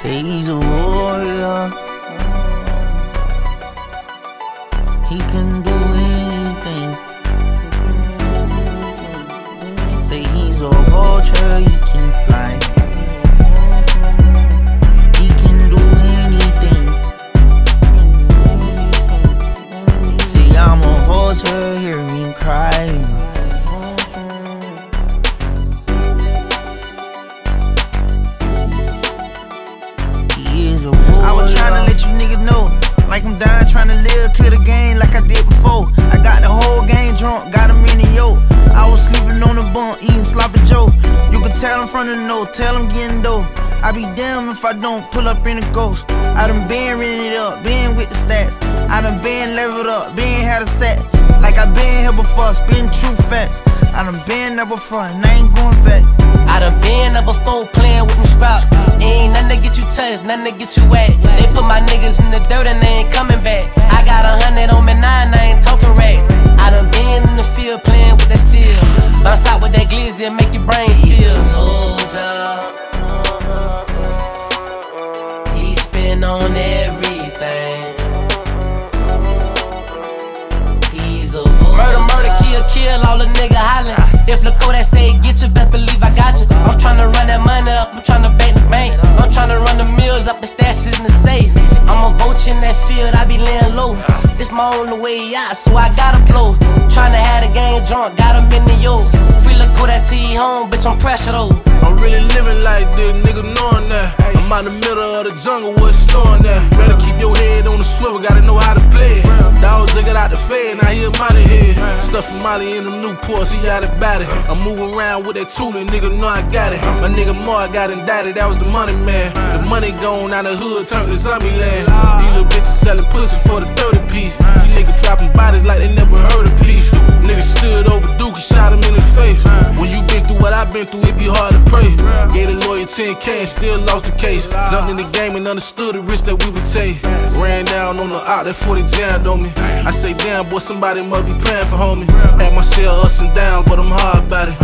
Say he's a warrior. He can do anything. On eating sloppy joe. You can tell him from the note, tell him getting dough. I be damn if I don't pull up in a ghost. I done been rented up, been with the stats. I done been leveled up, been had a set. Like I been here before, spitting true facts. I done been there before, and I ain't going back. I done been there before playing with them scraps. Ain't nothing to get you touched, nothing to get you wet. They put my niggas in the dirt and they ain't coming back. I got a hundred on me and I ain't talking racks. I done been in the on everything. He's a murder, murder, kill, kill, all the nigga hollering. If Lakota say get you, best believe I got you. I'm tryna run that money up, I'm tryna bank the bank. I'm tryna run the mills up and stash it in the safe. I'm a vulture in that field, I be laying low. This my only way out, so I gotta blow. Tryna have the game drunk, got 'em in the yo. Free Lakota T home, bitch, I'm pressure though. Really living like this, nigga knowing that. I'm out the middle of the jungle, what's storing that? Better keep your head on the swivel, gotta know how to play it. Dogs it out the fed, now he a money head. Stuff from Molly in them Newports, he out his body. I'm moving around with that tooling, nigga know I got it. My nigga Mar got indicted, that was the money man. The money gone out the hood, turned to zombie land. These little bitches selling pussy for the 30 piece. You niggas dropping bodies like they never heard of peace. Nigga stood over and shot him in the face. When you been through what I've been through, it be hard to pray. Gave the lawyer 10K and still lost the case. Jumped in the game and understood the risk that we would take. Ran down on the out, that 40 jammed on me. I say, damn, boy, somebody must be praying for homie. Had my share ups and downs, but I'm hard about it.